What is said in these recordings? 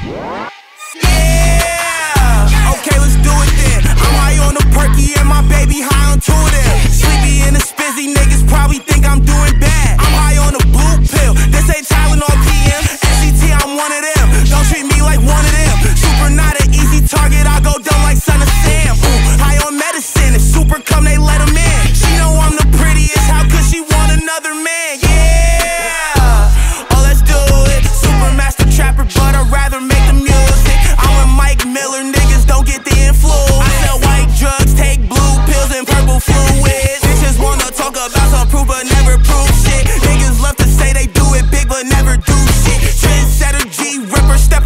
Música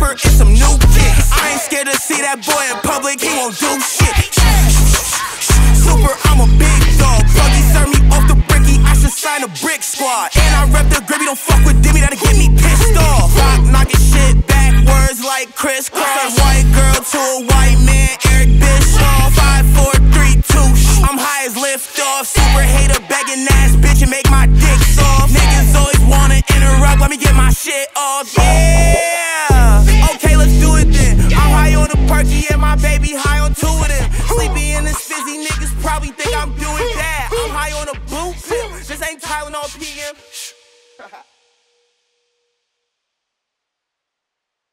rapper and some new kicks. I ain't scared to see that boy in public, he won't do shit. Super, I'm a big dog. Puggy serve me off the bricky, I should sign a brick squad. And I rep the gravy, don't fuck with Demi, that'll get me pissed off. Rock, knock be high on two of them. Sleepy in this fizzy, niggas probably think I'm doing that. I'm high on a blue pill. This ain't Tylenol PM.